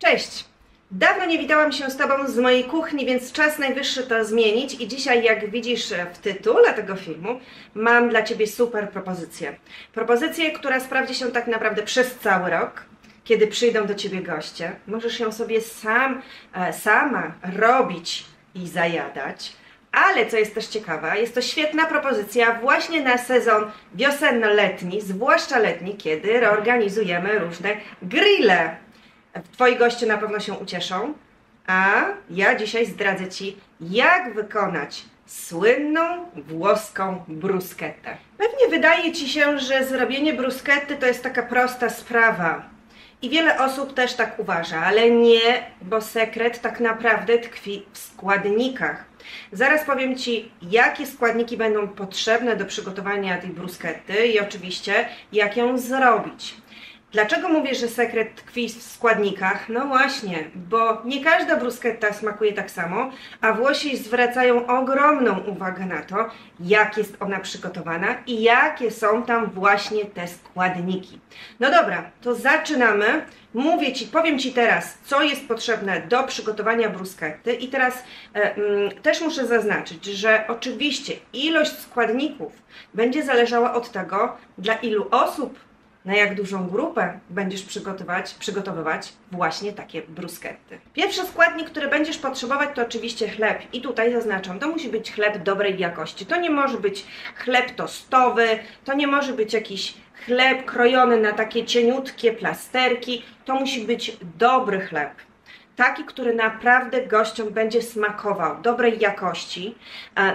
Cześć! Dawno nie witałam się z Tobą z mojej kuchni, więc czas najwyższy to zmienić i dzisiaj, jak widzisz w tytule tego filmu, mam dla Ciebie super propozycję. Propozycję, która sprawdzi się tak naprawdę przez cały rok, kiedy przyjdą do Ciebie goście. Możesz ją sobie sam, e, sama robić i zajadać. Ale co jest też ciekawe, jest to świetna propozycja właśnie na sezon wiosenno-letni, zwłaszcza letni, kiedy reorganizujemy różne grille. Twoi goście na pewno się ucieszą, a ja dzisiaj zdradzę Ci, jak wykonać słynną włoską bruschettę. Pewnie wydaje Ci się, że zrobienie bruschetty to jest taka prosta sprawa. I wiele osób też tak uważa, ale nie, bo sekret tak naprawdę tkwi w składnikach. Zaraz powiem Ci, jakie składniki będą potrzebne do przygotowania tej bruschetty i oczywiście jak ją zrobić. Dlaczego mówię, że sekret tkwi w składnikach? No właśnie, bo nie każda bruschetta smakuje tak samo, a Włosi zwracają ogromną uwagę na to, jak jest ona przygotowana i jakie są tam właśnie te składniki. No dobra, to zaczynamy. Mówię Ci, powiem Ci teraz, co jest potrzebne do przygotowania bruschetty i teraz e, mm, też muszę zaznaczyć, że oczywiście ilość składników będzie zależała od tego, dla ilu osób na jak dużą grupę będziesz przygotować, przygotowywać właśnie takie bruschetty. Pierwszy składnik, który będziesz potrzebować to oczywiście chleb i tutaj zaznaczam, to musi być chleb dobrej jakości. To nie może być chleb tostowy, to nie może być jakiś chleb krojony na takie cieniutkie plasterki, to musi być dobry chleb taki, który naprawdę gościom będzie smakował, dobrej jakości.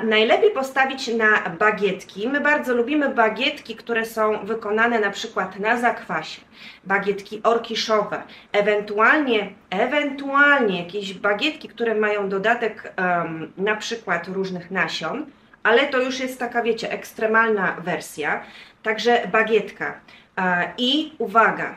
Najlepiej postawić na bagietki. My bardzo lubimy bagietki, które są wykonane na przykład na zakwasie, bagietki orkiszowe, ewentualnie, ewentualnie jakieś bagietki, które mają dodatek um, na przykład różnych nasion, ale to już jest taka, wiecie, ekstremalna wersja. Także bagietka. I uwaga,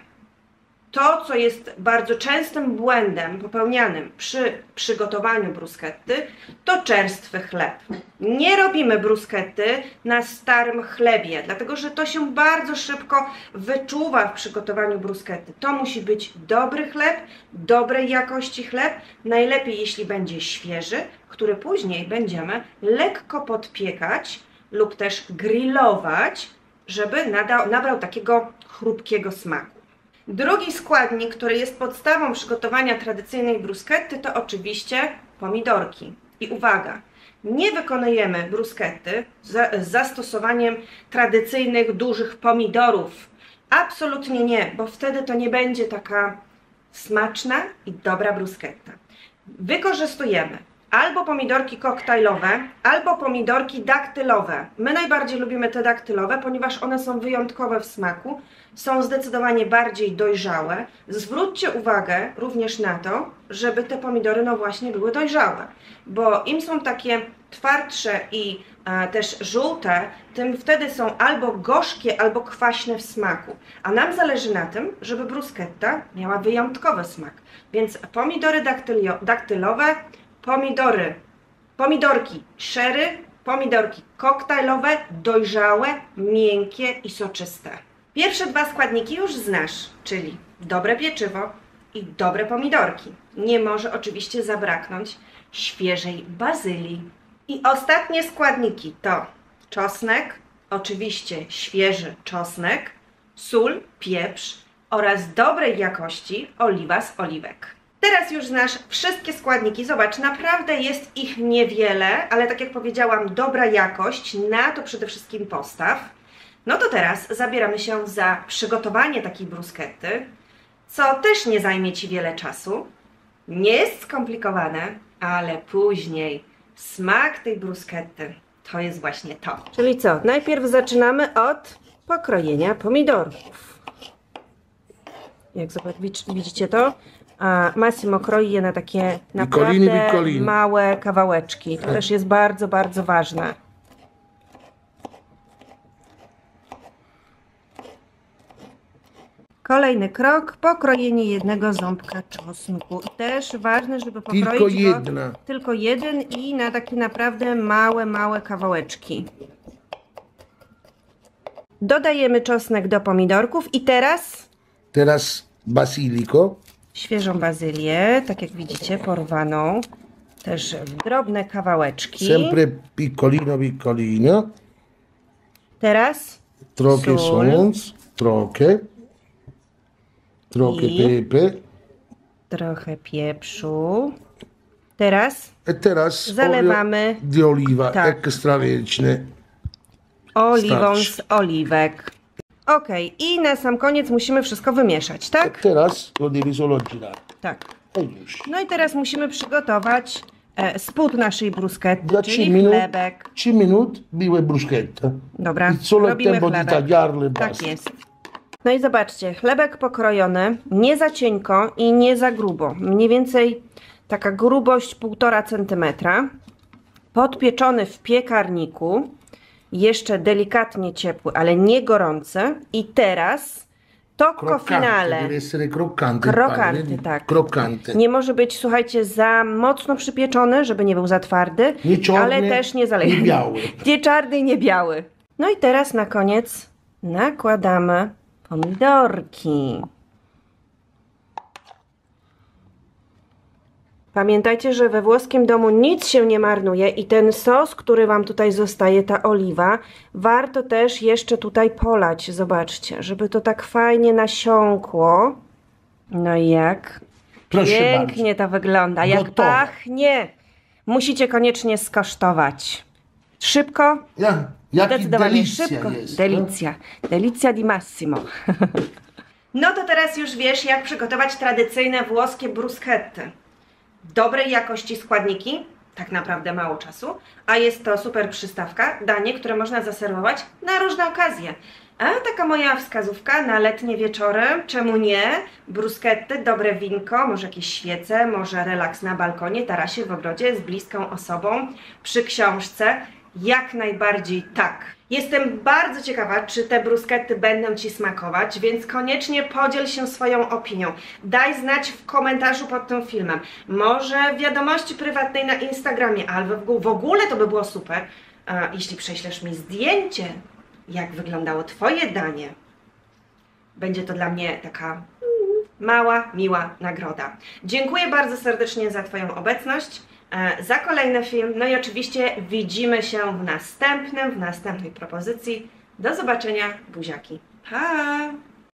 to, co jest bardzo częstym błędem popełnianym przy przygotowaniu bruschetty, to czerstwy chleb. Nie robimy bruschetty na starym chlebie, dlatego że to się bardzo szybko wyczuwa w przygotowaniu bruschetty. To musi być dobry chleb, dobrej jakości chleb, najlepiej jeśli będzie świeży, który później będziemy lekko podpiekać lub też grillować, żeby nadał, nabrał takiego chrupkiego smaku. Drugi składnik, który jest podstawą przygotowania tradycyjnej bruschetty, to oczywiście pomidorki. I uwaga, nie wykonujemy bruschetty z zastosowaniem tradycyjnych, dużych pomidorów. Absolutnie nie, bo wtedy to nie będzie taka smaczna i dobra bruschetta. Wykorzystujemy albo pomidorki koktajlowe, albo pomidorki daktylowe. My najbardziej lubimy te daktylowe, ponieważ one są wyjątkowe w smaku, są zdecydowanie bardziej dojrzałe. Zwróćcie uwagę również na to, żeby te pomidory no właśnie były dojrzałe, bo im są takie twardsze i a, też żółte, tym wtedy są albo gorzkie, albo kwaśne w smaku. A nam zależy na tym, żeby bruschetta miała wyjątkowy smak. Więc pomidory daktylowe, pomidory, pomidorki sherry, pomidorki koktajlowe, dojrzałe, miękkie i soczyste. Pierwsze dwa składniki już znasz, czyli dobre pieczywo i dobre pomidorki. Nie może oczywiście zabraknąć świeżej bazylii. I ostatnie składniki to czosnek, oczywiście świeży czosnek, sól, pieprz oraz dobrej jakości oliwa z oliwek. Teraz już znasz wszystkie składniki. Zobacz, naprawdę jest ich niewiele, ale tak jak powiedziałam, dobra jakość, na to przede wszystkim postaw. No to teraz zabieramy się za przygotowanie takiej bruschetty, co też nie zajmie Ci wiele czasu. Nie jest skomplikowane, ale później smak tej bruschetty to jest właśnie to. Czyli co? Najpierw zaczynamy od pokrojenia pomidorów. Jak zobacz, widzicie to? A Massimo kroi je na takie naprawdę małe kawałeczki. To tak. też jest bardzo, bardzo ważne. Kolejny krok, pokrojenie jednego ząbka czosnku. Też ważne, żeby pokroić Tylko jedna. Go, tylko jeden i na takie naprawdę małe, małe kawałeczki. Dodajemy czosnek do pomidorków i teraz Teraz basiliko. Świeżą bazylię, tak jak widzicie, porwaną. Też w drobne kawałeczki. Sempre piccolino piccolino. Teraz Troche Sól. sons. Troche I? pepe. trochę pieprzu. Teraz E teraz Zalewamy. olio di oliva Tak. oliwą z oliwek. Ok, i na sam koniec musimy wszystko wymieszać, tak? teraz solo girare. Tak. No i teraz musimy przygotować e, spód naszej bruschetty, Za czyli 3 minut, chlebek. 3 minut biłe bruschetta. Dobra, I solo robimy tempo di chlebek. tagliarle, Tak basta. jest. No i zobaczcie, chlebek pokrojony, nie za cienko i nie za grubo. Mniej więcej taka grubość 1,5 cm. Podpieczony w piekarniku, jeszcze delikatnie ciepły, ale nie gorący. I teraz tocco Croccante, finale. deve essere croccante. vedi? tak. Croccante. Nie może być, słuchajcie, za mocno przypieczony, żeby nie był za twardy, Nie czarny, ale też nie zalejny. nie biały. Nie czarny, nie biały. No i teraz na koniec nakładamy pomidorki. Pamiętajcie, że we włoskim domu nic się nie marnuje i ten sos, który Wam tutaj zostaje, ta oliwa, warto też jeszcze tutaj polać, zobaczcie, żeby to tak fajnie nasiąkło. No i jak? Proszę Pięknie to wygląda. Jak Gotowe. pachnie! Musicie koniecznie skosztować. Szybko? Ja, jaki Zdecydowanie delicja szybko. jest. no? Delicja. Delicja di massimo. No to teraz już wiesz, jak przygotować tradycyjne włoskie bruschetty. Dobrej jakości składniki, tak naprawdę mało czasu, a jest to super przystawka, danie, które można zaserwować na różne okazje. A taka moja wskazówka na letnie wieczory, czemu nie? Bruschetty, dobre winko, może jakieś świece, może relaks na balkonie, tarasie, w ogrodzie z bliską osobą, przy książce. Jak najbardziej tak. Jestem bardzo ciekawa, czy te bruskety będą Ci smakować, więc koniecznie podziel się swoją opinią. Daj znać w komentarzu pod tym filmem. Może w wiadomości prywatnej na Instagramie, albo w, ogóle to by było super, jeśli prześlesz mi zdjęcie, jak wyglądało Twoje danie. Będzie to dla mnie taka mała, miła nagroda. Dziękuję bardzo serdecznie za Twoją obecność, za kolejny film. No i oczywiście widzimy się w następnym, w następnej propozycji. Do zobaczenia, buziaki. Pa!